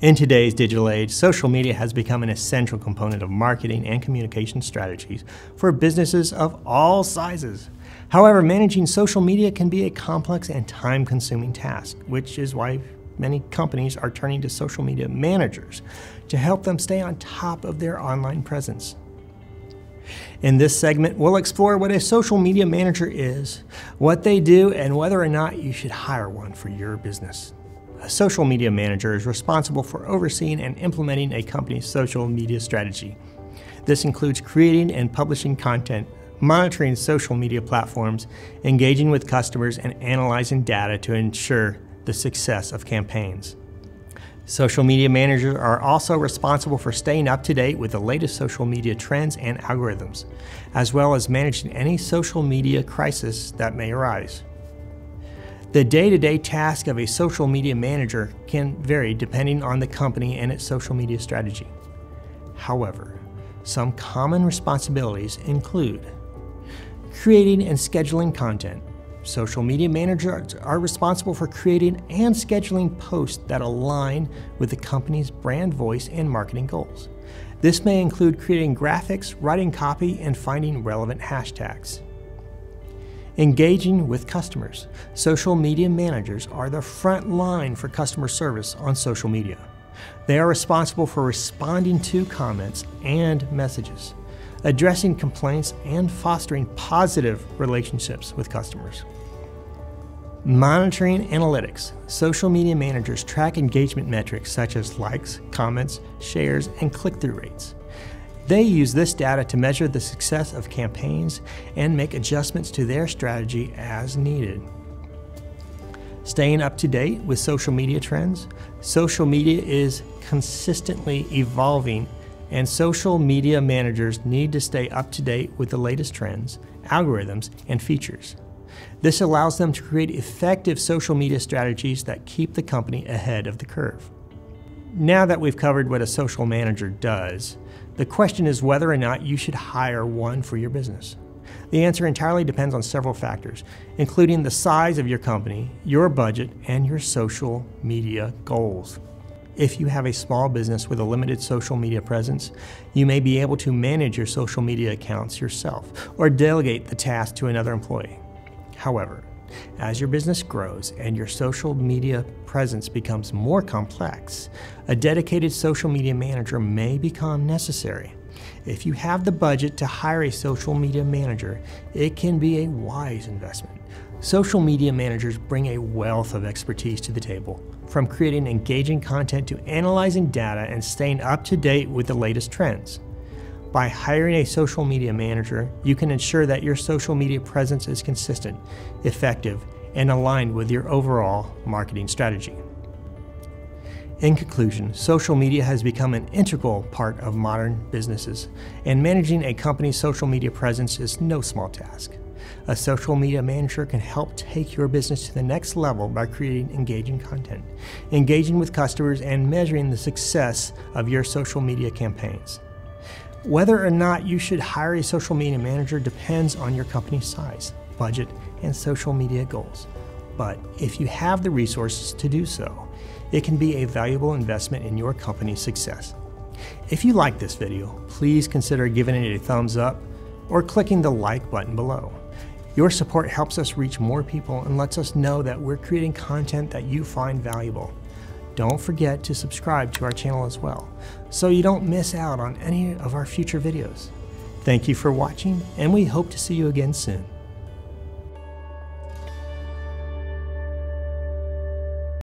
In today's digital age, social media has become an essential component of marketing and communication strategies for businesses of all sizes. However, managing social media can be a complex and time consuming task, which is why many companies are turning to social media managers to help them stay on top of their online presence. In this segment, we'll explore what a social media manager is, what they do, and whether or not you should hire one for your business. A social media manager is responsible for overseeing and implementing a company's social media strategy. This includes creating and publishing content, monitoring social media platforms, engaging with customers, and analyzing data to ensure the success of campaigns. Social media managers are also responsible for staying up to date with the latest social media trends and algorithms, as well as managing any social media crisis that may arise. The day to day task of a social media manager can vary depending on the company and its social media strategy. However, some common responsibilities include creating and scheduling content. Social media managers are responsible for creating and scheduling posts that align with the company's brand voice and marketing goals. This may include creating graphics, writing copy, and finding relevant hashtags. Engaging with customers. Social media managers are the front line for customer service on social media. They are responsible for responding to comments and messages, addressing complaints, and fostering positive relationships with customers. Monitoring analytics. Social media managers track engagement metrics such as likes, comments, shares, and click through rates. They use this data to measure the success of campaigns and make adjustments to their strategy as needed. Staying up to date with social media trends. Social media is consistently evolving, and social media managers need to stay up to date with the latest trends, algorithms, and features. This allows them to create effective social media strategies that keep the company ahead of the curve. Now that we've covered what a social manager does, the question is whether or not you should hire one for your business. The answer entirely depends on several factors, including the size of your company, your budget, and your social media goals. If you have a small business with a limited social media presence, you may be able to manage your social media accounts yourself or delegate the task to another employee. However, as your business grows and your social media presence becomes more complex, a dedicated social media manager may become necessary. If you have the budget to hire a social media manager, it can be a wise investment. Social media managers bring a wealth of expertise to the table, from creating engaging content to analyzing data and staying up to date with the latest trends. By hiring a social media manager, you can ensure that your social media presence is consistent, effective, and aligned with your overall marketing strategy. In conclusion, social media has become an integral part of modern businesses, and managing a company's social media presence is no small task. A social media manager can help take your business to the next level by creating engaging content, engaging with customers, and measuring the success of your social media campaigns. Whether or not you should hire a social media manager depends on your company's size, budget, and social media goals. But if you have the resources to do so, it can be a valuable investment in your company's success. If you like this video, please consider giving it a thumbs up or clicking the like button below. Your support helps us reach more people and lets us know that we're creating content that you find valuable. Don't forget to subscribe to our channel as well, so you don't miss out on any of our future videos. Thank you for watching, and we hope to see you again soon.